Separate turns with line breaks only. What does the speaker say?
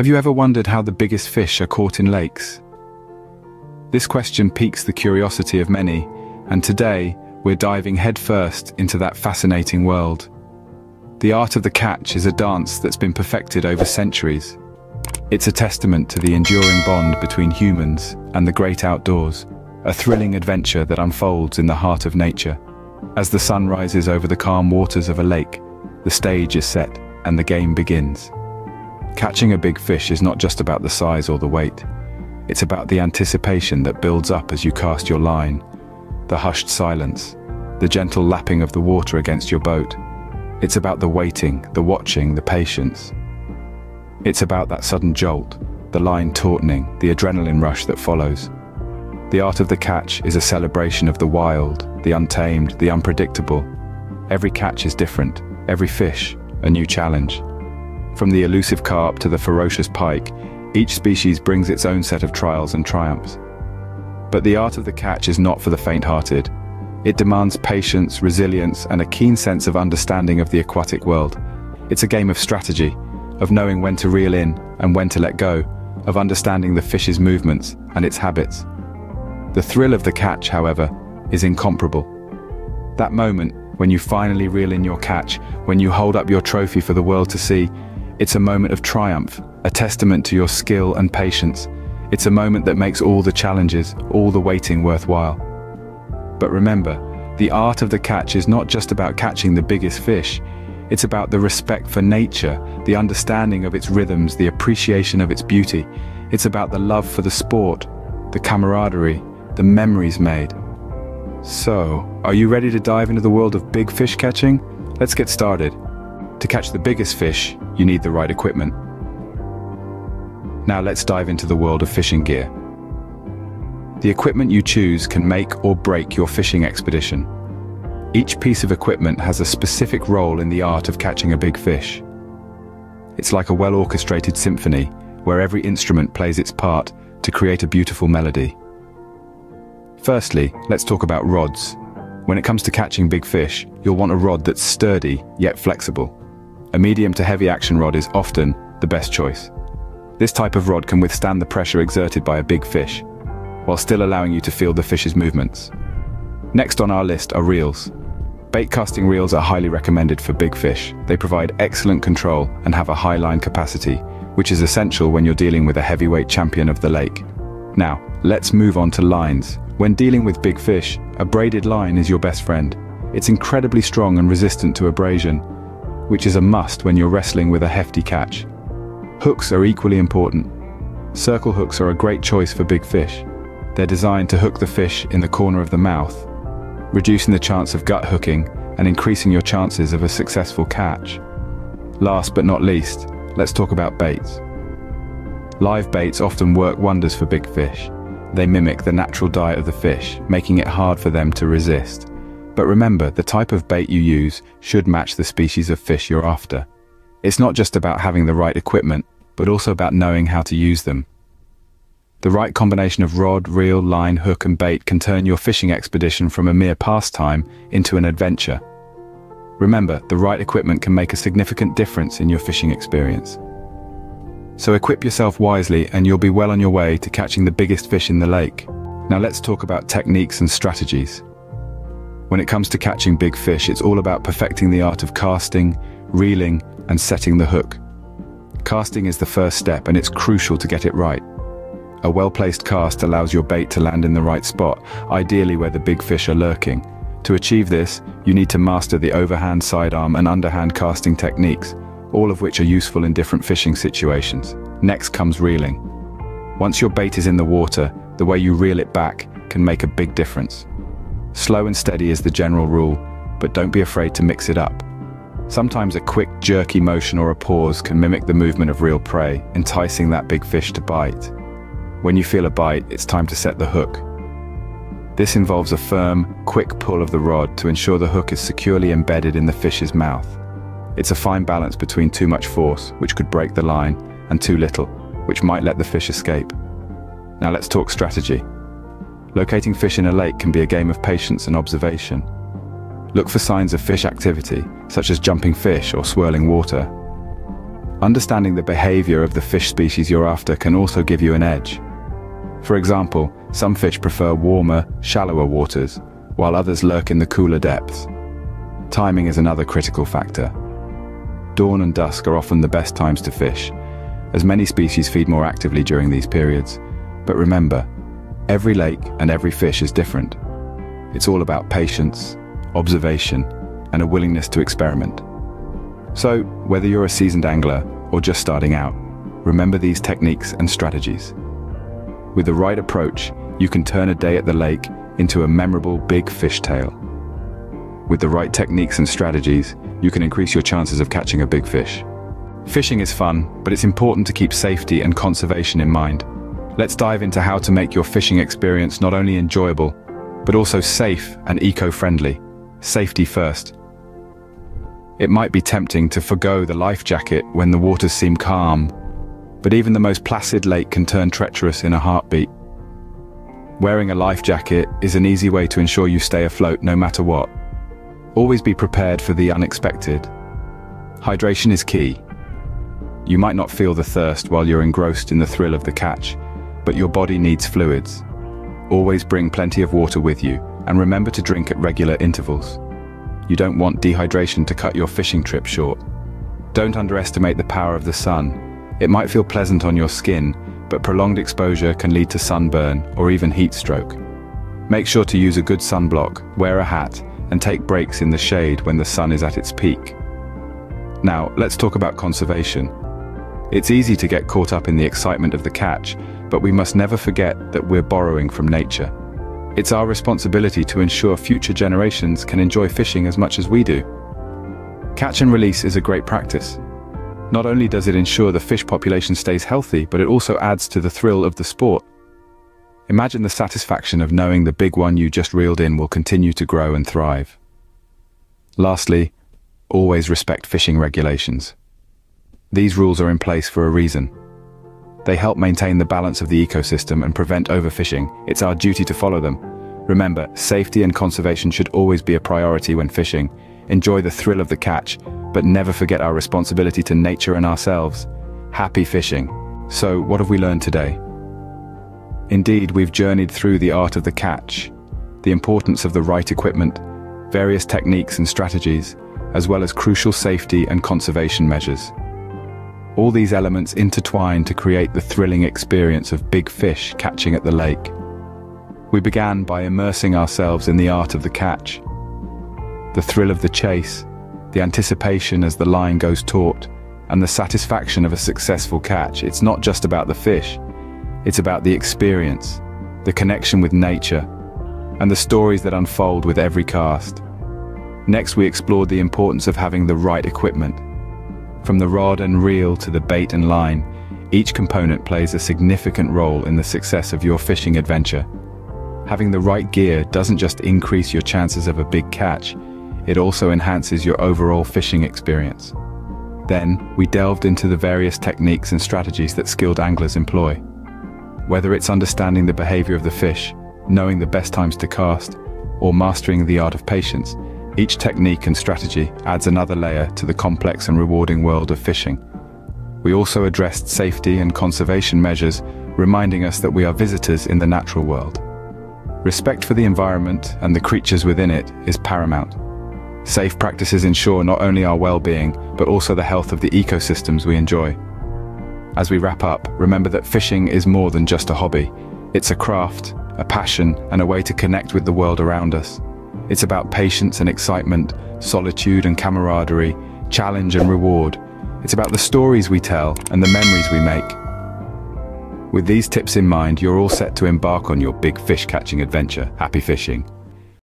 Have you ever wondered how the biggest fish are caught in lakes? This question piques the curiosity of many, and today we're diving headfirst into that fascinating world. The art of the catch is a dance that's been perfected over centuries. It's a testament to the enduring bond between humans and the great outdoors, a thrilling adventure that unfolds in the heart of nature. As the sun rises over the calm waters of a lake, the stage is set and the game begins. Catching a big fish is not just about the size or the weight. It's about the anticipation that builds up as you cast your line, the hushed silence, the gentle lapping of the water against your boat. It's about the waiting, the watching, the patience. It's about that sudden jolt, the line tautening, the adrenaline rush that follows. The art of the catch is a celebration of the wild, the untamed, the unpredictable. Every catch is different, every fish, a new challenge. From the elusive carp to the ferocious pike, each species brings its own set of trials and triumphs. But the art of the catch is not for the faint-hearted. It demands patience, resilience, and a keen sense of understanding of the aquatic world. It's a game of strategy, of knowing when to reel in and when to let go, of understanding the fish's movements and its habits. The thrill of the catch, however, is incomparable. That moment, when you finally reel in your catch, when you hold up your trophy for the world to see, it's a moment of triumph, a testament to your skill and patience. It's a moment that makes all the challenges, all the waiting worthwhile. But remember, the art of the catch is not just about catching the biggest fish. It's about the respect for nature, the understanding of its rhythms, the appreciation of its beauty. It's about the love for the sport, the camaraderie, the memories made. So, are you ready to dive into the world of big fish catching? Let's get started. To catch the biggest fish, you need the right equipment. Now let's dive into the world of fishing gear. The equipment you choose can make or break your fishing expedition. Each piece of equipment has a specific role in the art of catching a big fish. It's like a well-orchestrated symphony, where every instrument plays its part to create a beautiful melody. Firstly, let's talk about rods. When it comes to catching big fish, you'll want a rod that's sturdy, yet flexible. A medium to heavy action rod is often the best choice. This type of rod can withstand the pressure exerted by a big fish, while still allowing you to feel the fish's movements. Next on our list are reels. Bait casting reels are highly recommended for big fish. They provide excellent control and have a high line capacity, which is essential when you're dealing with a heavyweight champion of the lake. Now, let's move on to lines. When dealing with big fish, a braided line is your best friend. It's incredibly strong and resistant to abrasion, which is a must when you're wrestling with a hefty catch. Hooks are equally important. Circle hooks are a great choice for big fish. They're designed to hook the fish in the corner of the mouth, reducing the chance of gut hooking and increasing your chances of a successful catch. Last but not least, let's talk about baits. Live baits often work wonders for big fish. They mimic the natural diet of the fish, making it hard for them to resist. But remember, the type of bait you use should match the species of fish you're after. It's not just about having the right equipment, but also about knowing how to use them. The right combination of rod, reel, line, hook and bait can turn your fishing expedition from a mere pastime into an adventure. Remember, the right equipment can make a significant difference in your fishing experience. So equip yourself wisely and you'll be well on your way to catching the biggest fish in the lake. Now let's talk about techniques and strategies. When it comes to catching big fish, it's all about perfecting the art of casting, reeling, and setting the hook. Casting is the first step and it's crucial to get it right. A well-placed cast allows your bait to land in the right spot, ideally where the big fish are lurking. To achieve this, you need to master the overhand sidearm and underhand casting techniques, all of which are useful in different fishing situations. Next comes reeling. Once your bait is in the water, the way you reel it back can make a big difference. Slow and steady is the general rule, but don't be afraid to mix it up. Sometimes a quick, jerky motion or a pause can mimic the movement of real prey, enticing that big fish to bite. When you feel a bite, it's time to set the hook. This involves a firm, quick pull of the rod to ensure the hook is securely embedded in the fish's mouth. It's a fine balance between too much force, which could break the line, and too little, which might let the fish escape. Now let's talk strategy. Locating fish in a lake can be a game of patience and observation. Look for signs of fish activity, such as jumping fish or swirling water. Understanding the behavior of the fish species you're after can also give you an edge. For example, some fish prefer warmer, shallower waters, while others lurk in the cooler depths. Timing is another critical factor. Dawn and dusk are often the best times to fish, as many species feed more actively during these periods. But remember, every lake and every fish is different. It's all about patience, observation, and a willingness to experiment. So, whether you're a seasoned angler or just starting out, remember these techniques and strategies. With the right approach, you can turn a day at the lake into a memorable big fish tale. With the right techniques and strategies, you can increase your chances of catching a big fish. Fishing is fun, but it's important to keep safety and conservation in mind. Let's dive into how to make your fishing experience not only enjoyable, but also safe and eco-friendly. Safety first. It might be tempting to forego the life jacket when the waters seem calm, but even the most placid lake can turn treacherous in a heartbeat. Wearing a life jacket is an easy way to ensure you stay afloat no matter what. Always be prepared for the unexpected. Hydration is key. You might not feel the thirst while you're engrossed in the thrill of the catch, but your body needs fluids. Always bring plenty of water with you, and remember to drink at regular intervals. You don't want dehydration to cut your fishing trip short. Don't underestimate the power of the sun. It might feel pleasant on your skin, but prolonged exposure can lead to sunburn or even heat stroke. Make sure to use a good sunblock, wear a hat, and take breaks in the shade when the sun is at its peak. Now, let's talk about conservation. It's easy to get caught up in the excitement of the catch, but we must never forget that we're borrowing from nature. It's our responsibility to ensure future generations can enjoy fishing as much as we do. Catch and release is a great practice. Not only does it ensure the fish population stays healthy, but it also adds to the thrill of the sport. Imagine the satisfaction of knowing the big one you just reeled in will continue to grow and thrive. Lastly, always respect fishing regulations. These rules are in place for a reason. They help maintain the balance of the ecosystem and prevent overfishing. It's our duty to follow them. Remember, safety and conservation should always be a priority when fishing. Enjoy the thrill of the catch, but never forget our responsibility to nature and ourselves. Happy fishing. So, what have we learned today? Indeed, we've journeyed through the art of the catch, the importance of the right equipment, various techniques and strategies, as well as crucial safety and conservation measures. All these elements intertwine to create the thrilling experience of big fish catching at the lake. We began by immersing ourselves in the art of the catch. The thrill of the chase, the anticipation as the line goes taut, and the satisfaction of a successful catch. It's not just about the fish, it's about the experience, the connection with nature, and the stories that unfold with every cast. Next we explored the importance of having the right equipment, from the rod and reel to the bait and line, each component plays a significant role in the success of your fishing adventure. Having the right gear doesn't just increase your chances of a big catch, it also enhances your overall fishing experience. Then, we delved into the various techniques and strategies that skilled anglers employ. Whether it's understanding the behavior of the fish, knowing the best times to cast, or mastering the art of patience, each technique and strategy adds another layer to the complex and rewarding world of fishing. We also addressed safety and conservation measures, reminding us that we are visitors in the natural world. Respect for the environment and the creatures within it is paramount. Safe practices ensure not only our well-being, but also the health of the ecosystems we enjoy. As we wrap up, remember that fishing is more than just a hobby. It's a craft, a passion, and a way to connect with the world around us. It's about patience and excitement, solitude and camaraderie, challenge and reward. It's about the stories we tell and the memories we make. With these tips in mind, you're all set to embark on your big fish catching adventure. Happy fishing.